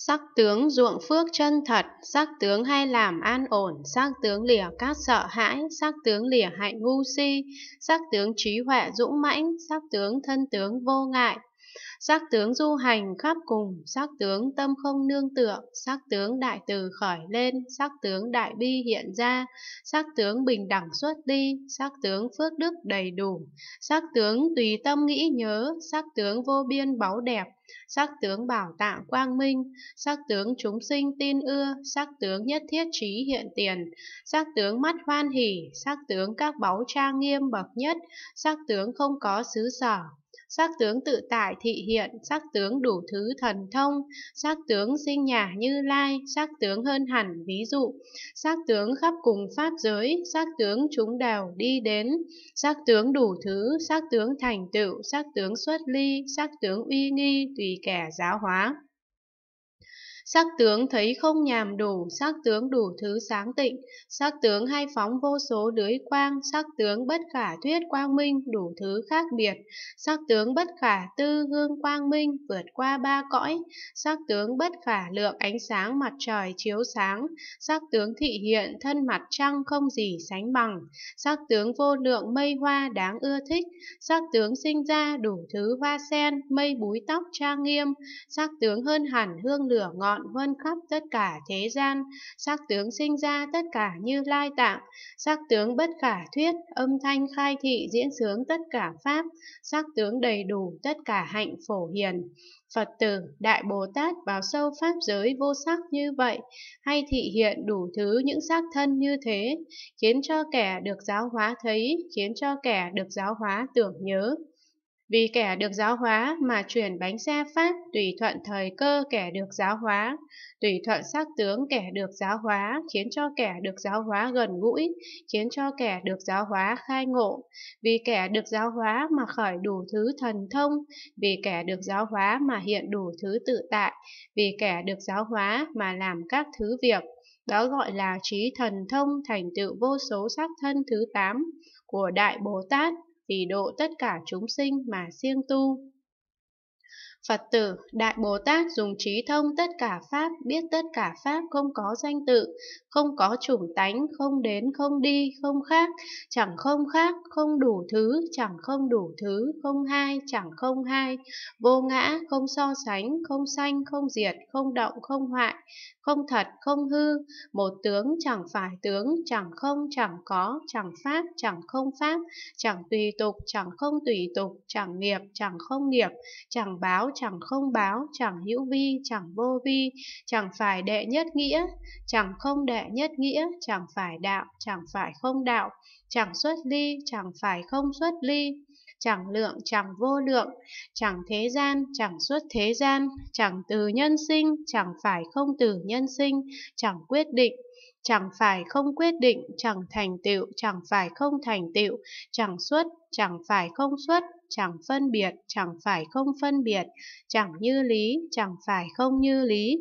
Sắc tướng ruộng phước chân thật, sắc tướng hay làm an ổn, sắc tướng lìa các sợ hãi, sắc tướng lìa hạnh ngu si, sắc tướng trí huệ dũng mãnh, sắc tướng thân tướng vô ngại, sắc tướng du hành khắp cùng, sắc tướng tâm không nương tựa, sắc tướng đại từ khởi lên, sắc tướng đại bi hiện ra, sắc tướng bình đẳng xuất đi, sắc tướng phước đức đầy đủ, sắc tướng tùy tâm nghĩ nhớ, sắc tướng vô biên báu đẹp, sắc tướng bảo tạng quang minh, sắc tướng chúng sinh tin ưa, sắc tướng nhất thiết trí hiện tiền, sắc tướng mắt hoan hỷ, sắc tướng các báu trang nghiêm bậc nhất, sắc tướng không có xứ sở, sắc tướng tự tại thị hiện, sắc tướng đủ thứ thần thông, sắc tướng sinh nhà như lai, sắc tướng hơn hẳn ví dụ, sắc tướng khắp cùng pháp giới, sắc tướng chúng đều đi đến, sắc tướng đủ thứ, sắc tướng thành tựu, sắc tướng xuất ly, sắc tướng uy nghi tùy kẻ giáo hóa. Sắc tướng thấy không nhàm đủ, sắc tướng đủ thứ sáng tịnh, sắc tướng hay phóng vô số lưới quang, sắc tướng bất khả thuyết quang minh, đủ thứ khác biệt, sắc tướng bất khả tư gương quang minh, vượt qua ba cõi, sắc tướng bất khả lượng ánh sáng mặt trời chiếu sáng, sắc tướng thị hiện thân mặt trăng không gì sánh bằng, sắc tướng vô lượng mây hoa đáng ưa thích, sắc tướng sinh ra đủ thứ hoa sen, mây búi tóc trang nghiêm, sắc tướng hơn hẳn hương lửa ngọn trọn vân khắp tất cả thế gian, sắc tướng sinh ra tất cả như lai tạng, sắc tướng bất khả thuyết, âm thanh khai thị diễn sướng tất cả pháp, sắc tướng đầy đủ tất cả hạnh phổ hiền. Phật tử, Đại Bồ Tát vào sâu pháp giới vô sắc như vậy, hay thị hiện đủ thứ những sắc thân như thế, khiến cho kẻ được giáo hóa thấy, khiến cho kẻ được giáo hóa tưởng nhớ. Vì kẻ được giáo hóa mà chuyển bánh xe pháp tùy thuận thời cơ kẻ được giáo hóa, tùy thuận sắc tướng kẻ được giáo hóa, khiến cho kẻ được giáo hóa gần gũi, khiến cho kẻ được giáo hóa khai ngộ. Vì kẻ được giáo hóa mà khởi đủ thứ thần thông, vì kẻ được giáo hóa mà hiện đủ thứ tự tại, vì kẻ được giáo hóa mà làm các thứ việc. Đó gọi là trí thần thông thành tựu vô số sắc thân thứ tám của Đại Bồ Tát vì độ tất cả chúng sinh mà siêng tu. Phật tử, Đại Bồ Tát dùng trí thông tất cả Pháp, biết tất cả Pháp không có danh tự, không có chủng tánh, không đến, không đi, không khác, chẳng không khác, không đủ thứ, chẳng không đủ thứ, không hai, chẳng không hai, vô ngã, không so sánh, không sanh, không diệt, không động, không hoại, không thật, không hư, một tướng chẳng phải tướng, chẳng không, chẳng có, chẳng pháp, chẳng không pháp, chẳng tùy tục, chẳng không tùy tục, chẳng nghiệp, chẳng không nghiệp, chẳng báo, chẳng không báo, chẳng hữu vi, chẳng vô vi, chẳng phải đệ nhất nghĩa, chẳng không đệ nhất nghĩa, chẳng phải đạo, chẳng phải không đạo, chẳng xuất ly, chẳng phải không xuất ly, chẳng lượng chẳng vô lượng, chẳng thế gian chẳng xuất thế gian, chẳng từ nhân sinh chẳng phải không từ nhân sinh, chẳng quyết định chẳng phải không quyết định, chẳng thành tựu, chẳng phải không thành tựu, chẳng xuất, chẳng phải không xuất, chẳng phân biệt, chẳng phải không phân biệt, chẳng như lý, chẳng phải không như lý.